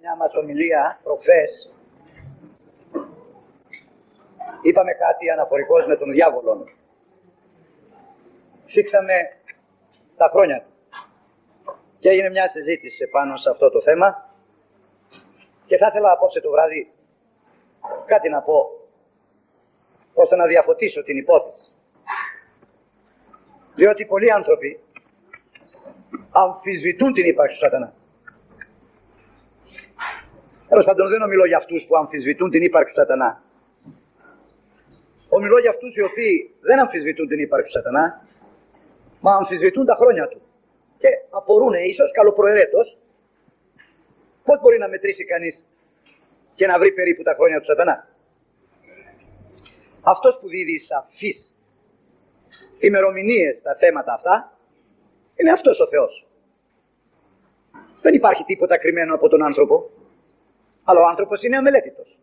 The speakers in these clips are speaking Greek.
μια μας ομιλία προχθές είπαμε κάτι αναφορικός με τον διάβολο. Φίξαμε τα χρόνια του. Και έγινε μια συζήτηση πάνω σε αυτό το θέμα και θα ήθελα απόψε το βράδυ κάτι να πω ώστε να διαφωτίσω την υπόθεση. Διότι πολλοί άνθρωποι αμφισβητούν την ύπαρξη του σατανά. Τέλος πάντων, δεν ομιλώ για αυτούς που αμφισβητούν την ύπαρξη του σατανά. Ομιλώ για αυτούς οι οποίοι δεν αμφισβητούν την ύπαρξη του σατανά, μα αμφισβητούν τα χρόνια του. Και απορούν ίσως καλοπροαιρέτως πώς μπορεί να μετρήσει κανείς και να βρει περίπου τα χρόνια του σατανά. Αυτός που δίδει σαφείς ημερομηνίες στα θέματα αυτά είναι αυτός ο Θεός. Δεν υπάρχει τίποτα κρυμμένο από τον άνθρωπο. Αλλά ο άνθρωπος είναι αμελέτητος.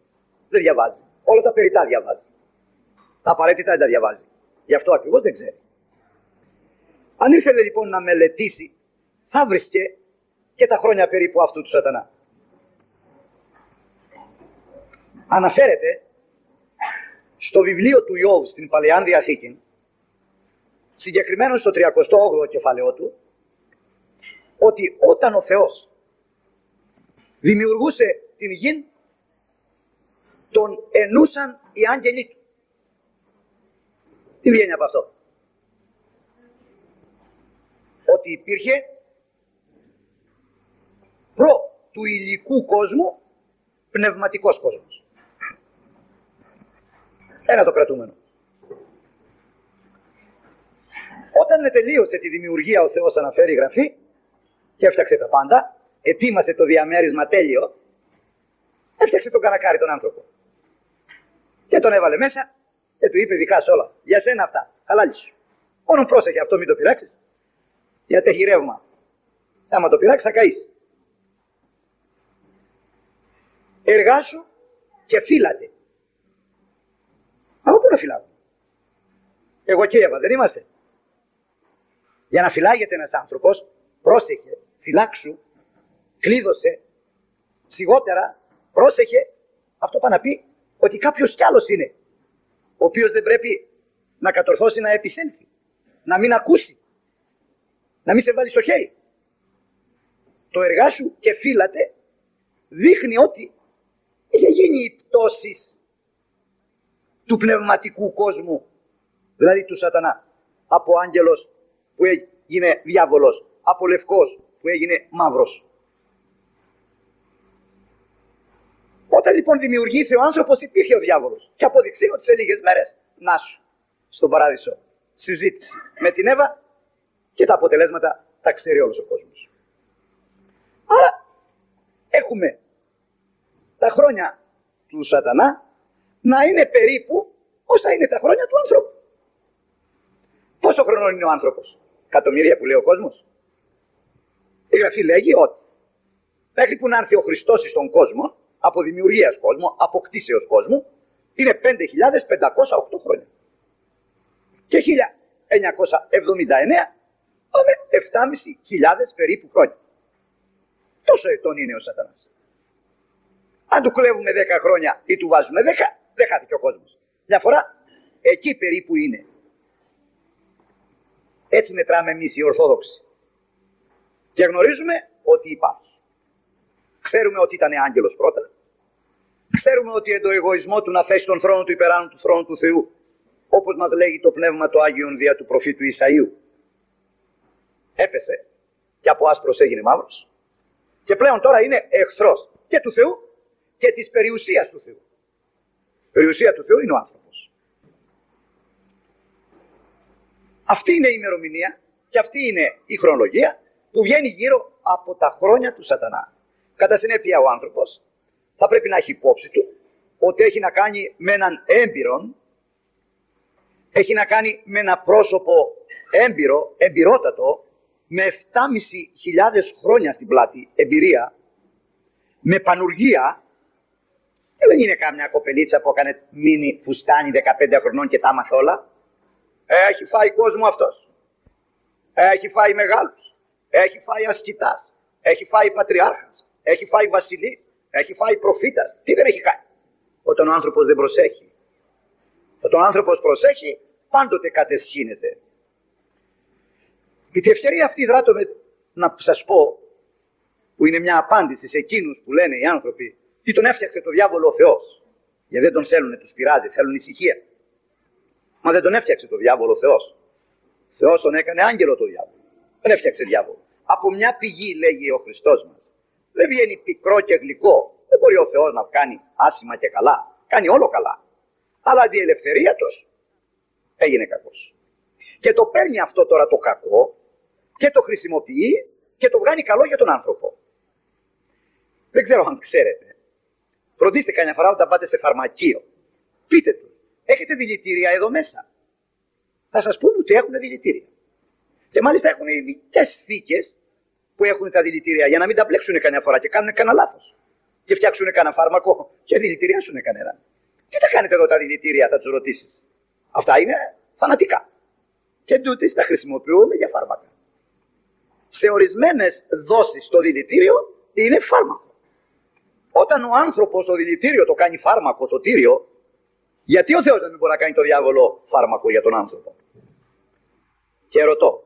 Δεν διαβάζει. Όλα τα περιτά διαβάζει. Τα απαραίτητα δεν τα διαβάζει. Γι' αυτό ακριβώς δεν ξέρει. Αν ήθελε λοιπόν να μελετήσει, θα βρίσκε και τα χρόνια περίπου αυτού του σατανά. Αναφέρεται στο βιβλίο του Ιώβ στην Παλαιά Διαθήκη, συγκεκριμένο στο 38ο κεφαλαίο του, ότι όταν ο Θεός δημιουργούσε την γη, τον ενούσαν οι άγγελοι του. Τι βγαίνει από αυτό; Ότι υπήρχε προ του υλικού κόσμου πνευματικός κόσμος. Ένα το κρατούμενο. Όταν τελείωσε τη δημιουργία ο Θεός αναφέρει η Γραφή και έφτιαξε τα πάντα, ετοίμασε το διαμέρισμα τέλειο, έφτιαξε τον καρακάρι τον άνθρωπο. Και τον έβαλε μέσα και του είπε δικά σου όλα. Για σένα αυτά. Χαλάλης σου. Μόνο πρόσεχε αυτό μην το πειράξεις. Γιατί έχει ρεύμα. Άμα το πειράξεις θα καείς. Εργάσου και φύλατε. Από πού να φυλάω; Εγώ και Εύα δεν είμαστε. Για να φυλάγεται ένας άνθρωπος, πρόσεχε, φυλάξου, κλείδωσε, σιγότερα, πρόσεχε, αυτό πάει να πει ότι κάποιος κι άλλος είναι, ο οποίος δεν πρέπει να κατορθώσει να επισέλθει, να μην ακούσει, να μην σε βάλει στο χέρι. Το εργάσου και φύλατε δείχνει ότι είχε γίνει η πτώσης του πνευματικού κόσμου, δηλαδή του σατανά, από άγγελος που έγινε διάβολος, από λευκός που έγινε μαύρος. Όταν λοιπόν δημιουργήθηκε ο άνθρωπος υπήρχε ο διάβολος και αποδειξεί ότι σε λίγες μέρες να σου στον παράδεισο συζήτηση με την Εύα και τα αποτελέσματα τα ξέρει όλος ο κόσμος. Άρα έχουμε τα χρόνια του σατανά να είναι περίπου όσα είναι τα χρόνια του άνθρωπου. Πόσο χρόνο είναι ο άνθρωπος, εκατομμύρια που λέει ο κόσμος; Η Γραφή λέγει ότι μέχρι που να έρθει ο Χριστός στον κόσμο, από δημιουργίας κόσμου, από κτίσεως κόσμου, είναι 5.508 χρόνια. Και 1979 πάμε 7.500 περίπου χρόνια. Τόσο ετών είναι ο σατανάς. Αν του κλέβουμε 10 χρόνια ή του βάζουμε 10, δεν χάθηκε ο κόσμος. Μια φορά εκεί περίπου είναι. Έτσι μετράμε εμείς οι Ορθόδοξοι. Και γνωρίζουμε ότι υπάρχει. Ξέρουμε ότι ήταν άγγελος πρώτα. Ξέρουμε ότι το εγωισμό του να θέσει τον θρόνο του υπεράνω του θρόνου του Θεού, όπως μας λέγει το πνεύμα του Άγιον δια του προφήτου Ισαΐου. Έπεσε και από άσπρος έγινε μαύρος. Και πλέον τώρα είναι εχθρός και του Θεού και της περιουσίας του Θεού. Η περιουσία του Θεού είναι ο άνθρωπος. Αυτή είναι η ημερομηνία και αυτή είναι η χρονολογία που βγαίνει γύρω από τα χρόνια του σατανά. Κατά συνέπεια ο άνθρωπος θα πρέπει να έχει υπόψη του ότι έχει να κάνει με έναν έμπειρον, έχει να κάνει με ένα πρόσωπο έμπειρο, εμπειρότατο, με 7.500 χρόνια στην πλάτη εμπειρία, με πανουργία, και δεν είναι κάμια κοπελίτσα που έκανε μείνει φουστάνι 15 χρονών και τα άμαθ όλα. Έχει φάει κόσμο αυτός. Έχει φάει μεγάλους. Έχει φάει ασκητάς. Έχει φάει πατριάρχας. έχει φάει βασιλής, έχει φάει προφήτας. Τι δεν έχει κάνει; Όταν ο άνθρωπος δεν προσέχει. Όταν ο άνθρωπος προσέχει, πάντοτε κατεσχύνεται. Και τη ευκαιρία αυτή δράτω με να σας πω, που είναι μια απάντηση σε εκείνους που λένε οι άνθρωποι, τι τον έφτιαξε το διάβολο ο Θεός. Γιατί δεν τον θέλουν, τους πειράζει, θέλουν ησυχία. Μα δεν τον έφτιαξε το διάβολο ο Θεός. Ο Θεός τον έκανε άγγελο το διάβολο. Δεν έφτιαξε διάβολο. Από μια πηγή λέγει ο Χριστός μας. Δεν βγαίνει πικρό και γλυκό. Δεν μπορεί ο Θεός να κάνει άσημα και καλά. Κάνει όλο καλά. Αλλά αντί ελευθερία έγινε κακός. Και το παίρνει αυτό τώρα το κακό και το χρησιμοποιεί και το βγάνει καλό για τον άνθρωπο. Δεν ξέρω αν ξέρετε. Φροντίστε κανένα φορά όταν πάτε σε φαρμακείο. Πείτε τους, έχετε δηλητήρια εδώ μέσα. Θα σας πούνε ότι έχουν δηλητήρια. Και μάλιστα έχουν ειδικές θήκες που έχουν τα δηλητήρια για να μην τα μπλέξουν κανένα φορά και κάνουν κανένα λάθος. Και φτιάξουν κανένα φάρμακο και δηλητηριάσουν κανέναν. Τι τα κάνετε εδώ τα δηλητήρια, θα τους ρωτήσεις. Αυτά είναι φανατικά. Και τούτε τα χρησιμοποιούμε για φάρμακα. Σε ορισμένες δόσεις το δηλητήριο είναι φάρμακο. Όταν ο άνθρωπος το δηλητήριο το κάνει φάρμακο, το τύριο, γιατί ο Θεός δεν μπορεί να κάνει το διάβολο φάρμακο για τον άνθρωπο; Και ρωτώ,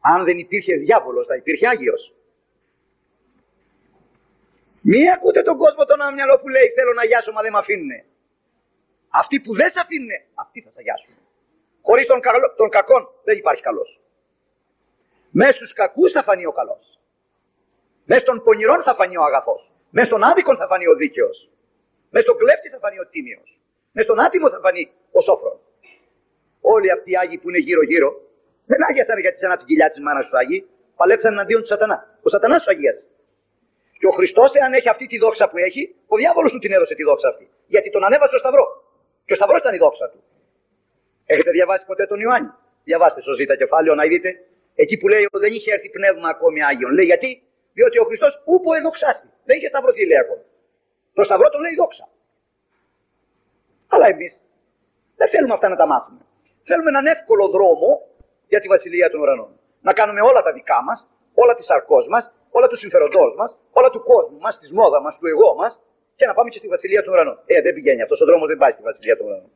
αν δεν υπήρχε διάβολος θα υπήρχε Άγιος. Μη ακούτε τον κόσμο τον άμυαλο που λέει θέλω να γιάσω μα δεν με αφήνουν. Αυτοί που δεν σε αφήνουν, αυτοί θα σε αγιάσουν. Χωρίς τον, κακό, τον κακόν δεν υπάρχει καλός. Μέσα στους κακούς θα φανεί ο καλός. Μέσα των πονηρών θα φανεί ο αγαθός. Μέσα στον άδικο θα φανεί ο δίκαιος. Μέσα στον κλέφτη θα φανεί ο τίμιος. Μέσα στον άτιμο θα φανεί ο σόφρον. Όλοι αυτοί οι Άγιοι που είναι γύρω-γύρω δεν άγιασαν γιατί σαν από την κοιλιά της μάνας του Άγιοι, παλέψαν εναντίον του Σατανά. Ο Σατανάς του αγίασε. Και ο Χριστός, εάν έχει αυτή τη δόξα που έχει, ο διάβολος του την έδωσε τη δόξα αυτή. Γιατί τον ανέβασε στο Σταυρό. Και ο Σταυρός ήταν η δόξα του. Έχετε διαβάσει ποτέ τον Ιωάννη; Διαβάστε στο ζήτα κεφάλαιο να δείτε. Εκεί που λέει ότι δεν είχε έρθει πνεύμα ακόμη Άγιον. Λέει γιατί, διότι ο Χριστός ούπο εδοξάστη. Δεν είχε σταυρωθεί λέει ακόμη. Το Σταυρό τον λέει δόξα. Αλλά εμείς δεν θέλουμε αυτά να τα μάθουμε. Θέλουμε έναν εύκολο δρόμο για τη βασιλεία των ουρανών. Να κάνουμε όλα τα δικά μας, όλα της αρκό μας, όλα του συμφεροντός μας, όλα του κόσμου μας, της μόδα μας, του εγώ μας και να πάμε και στη βασιλεία των ουρανών. Ε, δεν πηγαίνει αυτός ο δρόμος, δεν πάει στη βασιλεία των ουρανών.